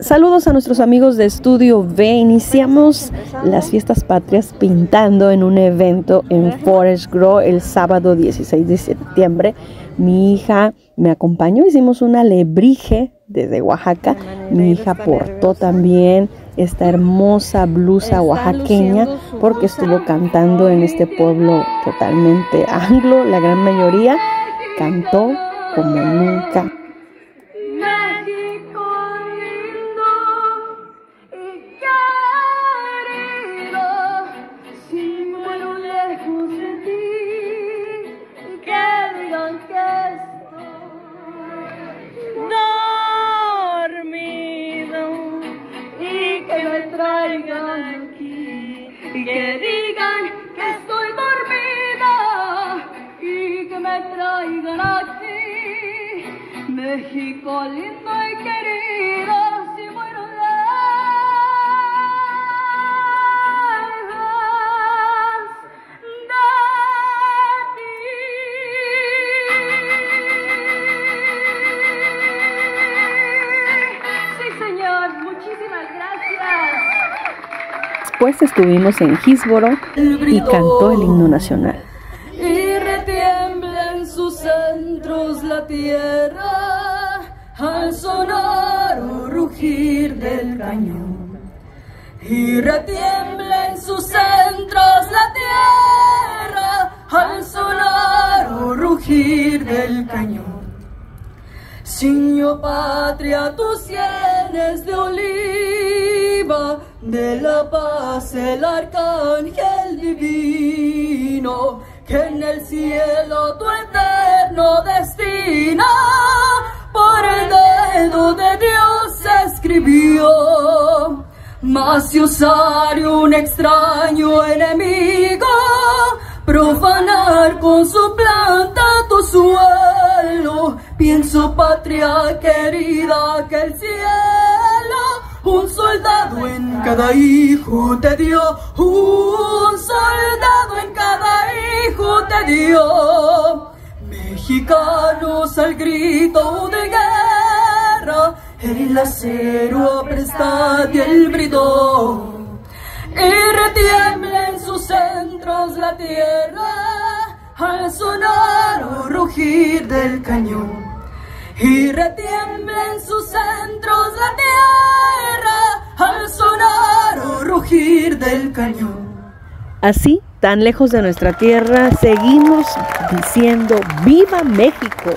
Saludos a nuestros amigos de Estudio V. Iniciamos las fiestas patrias pintando en un evento en Forest Grove el sábado 16 de septiembre. Mi hija me acompañó, hicimos una alebrije desde Oaxaca. Mi hija portó también esta hermosa blusa oaxaqueña porque estuvo cantando en este pueblo totalmente anglo. La gran mayoría cantó como nunca. Que digan que estoy dormida y que me traigan aquí, México lindo y querido, Después estuvimos en Gisboro y cantó el himno nacional. Y retiembla en sus centros la tierra al sonar o rugir del cañón. Y retiembla en sus centros la tierra al sonar o rugir del cañón. Ciño patria, tus sienes de oliva, de la paz el arcángel divino, que en el cielo tu eterno destino, por el dedo de Dios escribió. Mas si osare un extraño enemigo, profanar con su planta tu suelo, pienso patria querida que el cielo cada hijo te dio, un soldado en cada hijo te dio. Mexicanos al grito de guerra, el acero aprestad y el bridón. Y retiembla en sus centros la tierra al sonar o rugir del cañón y retiembla en sus centros la tierra al sonar o rugir del cañón. Así, tan lejos de nuestra tierra, seguimos diciendo ¡Viva México!